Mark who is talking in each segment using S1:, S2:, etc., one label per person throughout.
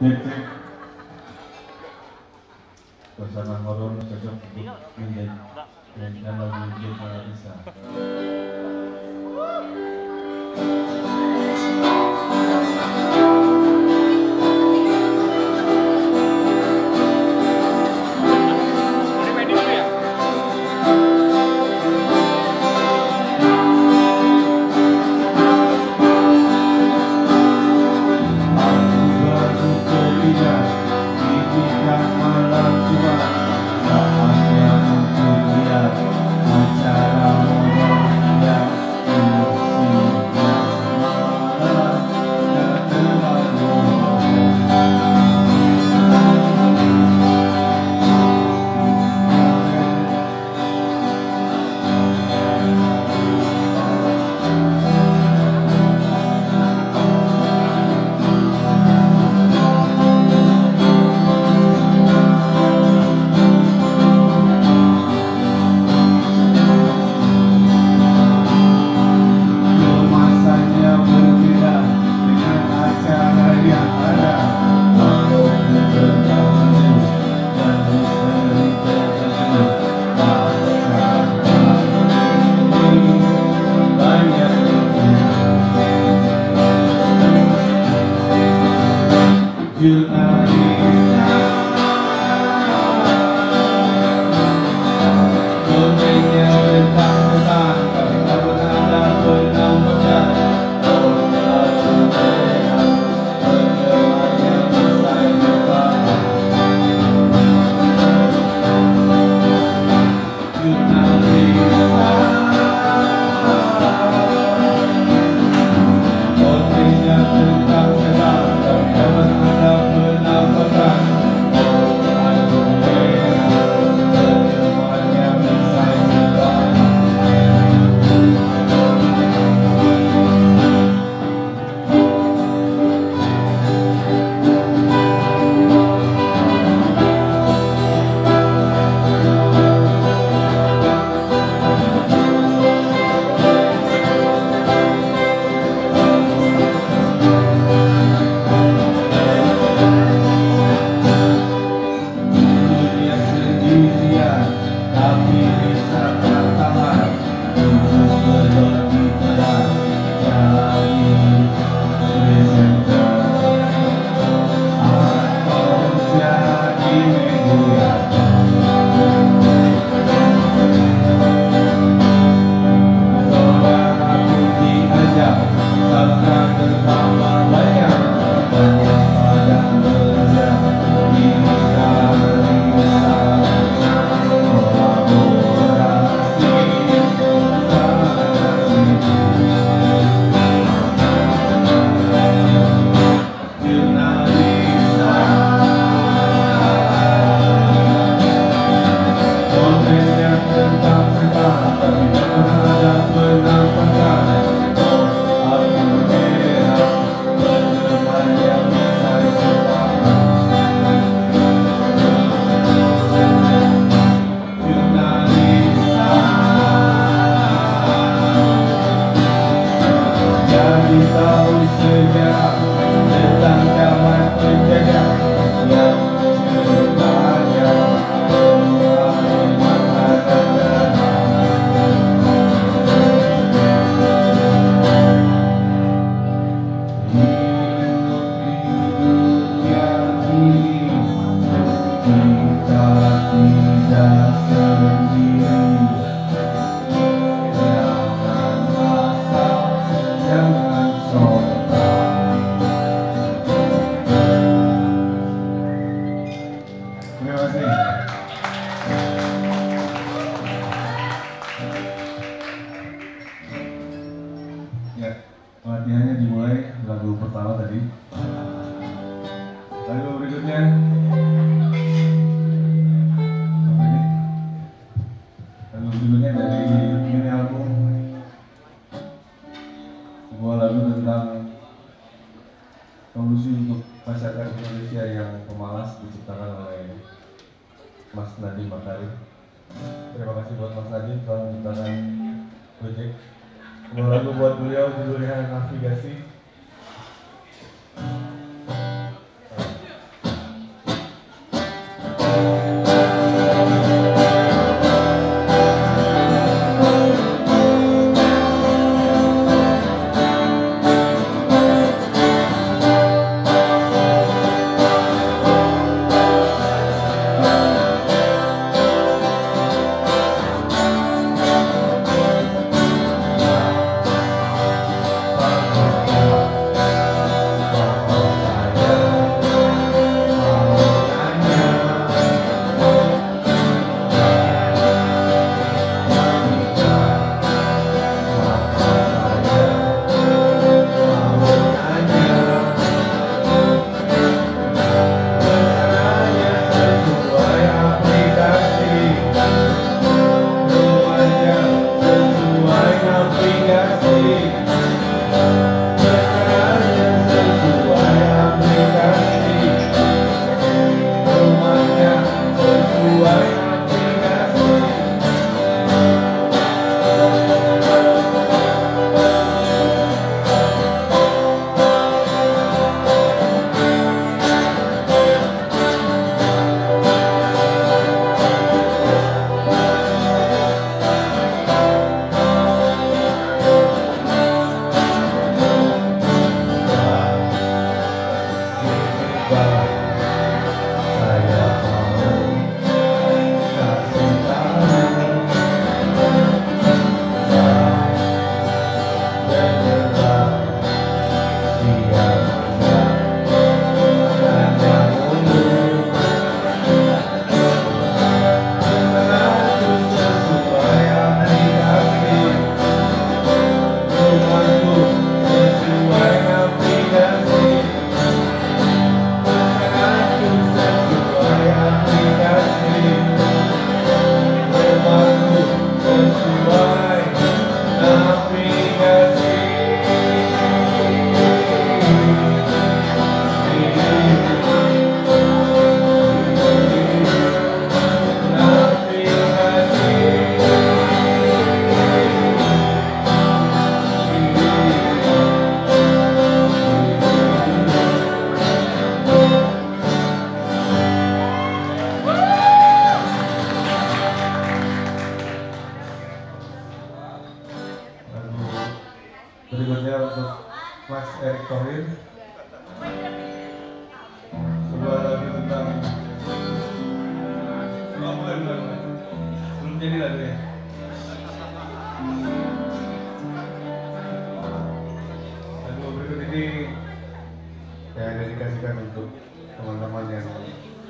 S1: Titik bersama horor cocok untuk menjadikan lagu Jepang bisa. mulai lagu pertama tadi. Lagu berikutnya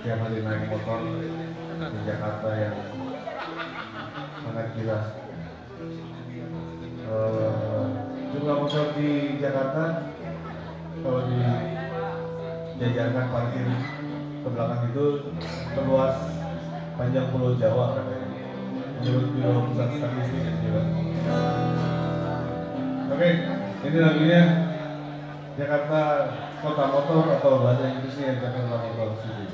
S1: tiap hari naik motor di Jakarta yang sangat gila eh, jumlah motor di Jakarta kalau di jajarkan parkir ke belakang itu terluas panjang pulau Jawa menurut Biro Pusat Statistik ya, juga oke ini lagunya Jakarta Kota Motor atau bahasa Inggrisnya Jakarta Motor City.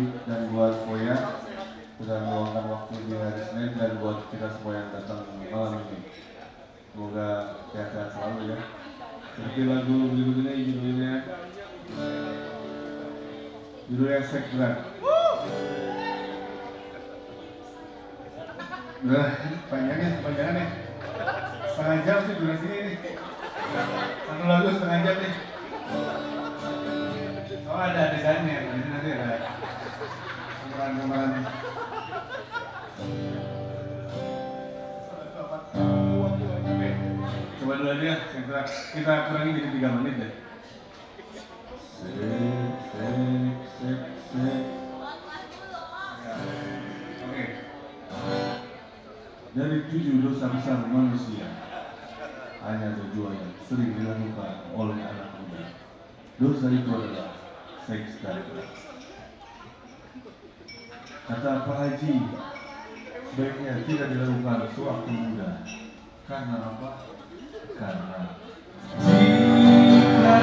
S1: Dan
S2: buat Koya sudah meluangkan waktu di hari Senin dan buat kita semua yang datang malam ini. Semoga sehat-sehat selalu ya. Seperti lagu berikutnya judulnya judulnya Seks Berat. Nah, panjangnya, panjangnya. Setengah jam sih durasinya ini. Satu lagu setengah jam nih. Oh ada jadi nanti ada Oke, coba dulu aja, kita, kita kurangi jadi 3 menit deh. Sek, sek. Ya, Oke. Dari tujuh dosa besar manusia, hanya ada dua yang sering dilakukan oleh anak muda. Dosa itu adalah seks dan drugs. Kata Pak Haji, sebaiknya tidak dilakukan sewaktu muda. Karena apa? Karena jika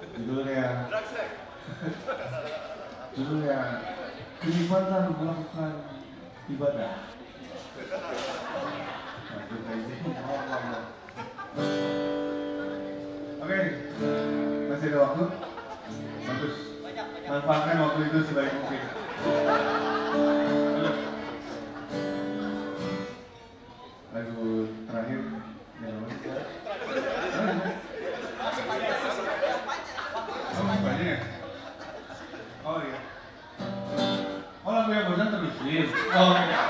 S2: judulnya judulnya kenikmatan melakukan ibadah Oke, masih ada waktu? Bagus. Manfaatkan waktu itu sebaik mungkin. Well,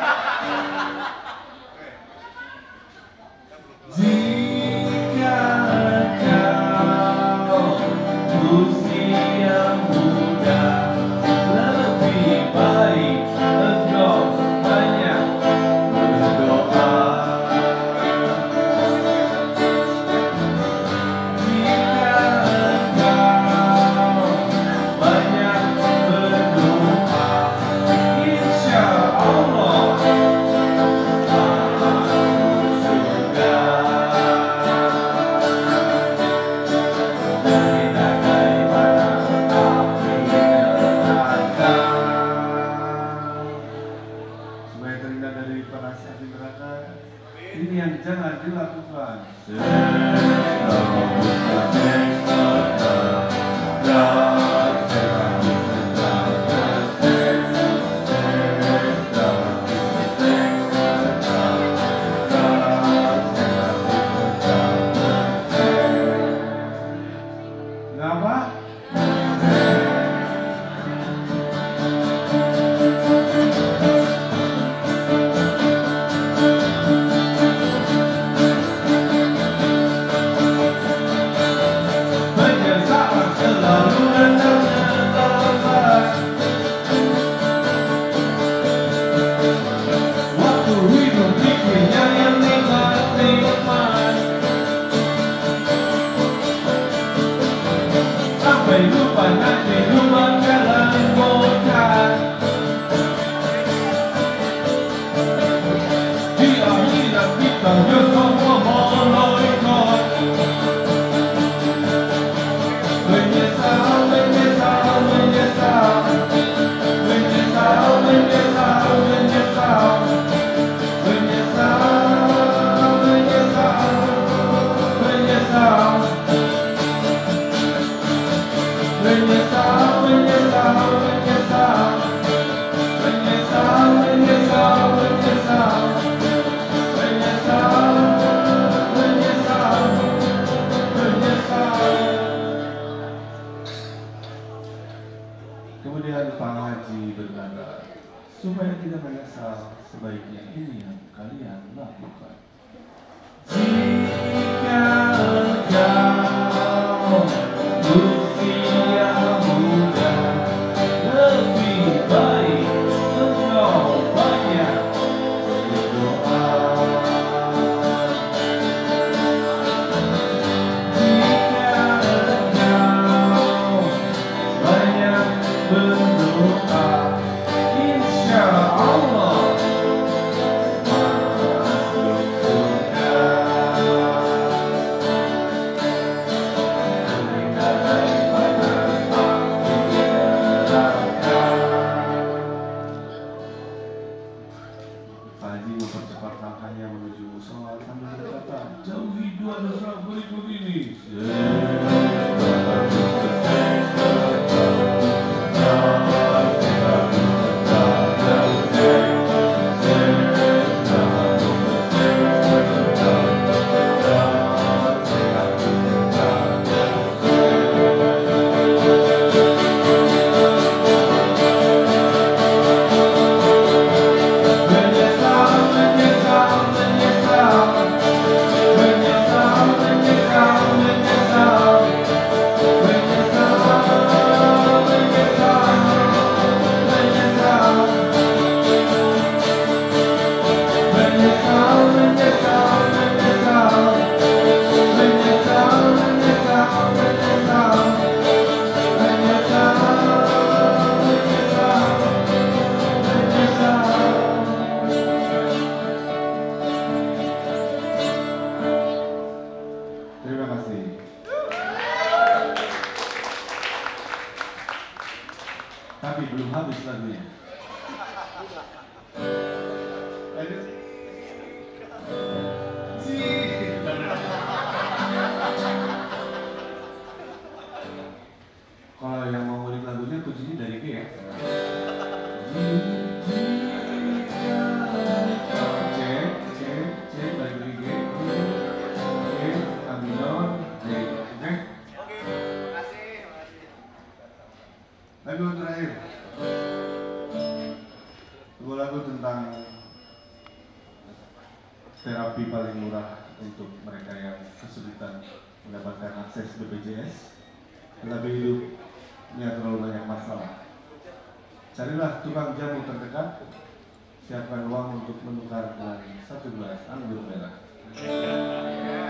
S2: 那挺快。akses BPJS tetapi hidupnya terlalu banyak masalah. Carilah tukang jamu terdekat, siapkan uang untuk menukar dengan satu gelas anggur merah. Iya, iya.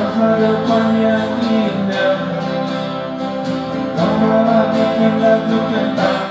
S2: masa depan yang indah. Tambah lagi lagu tentang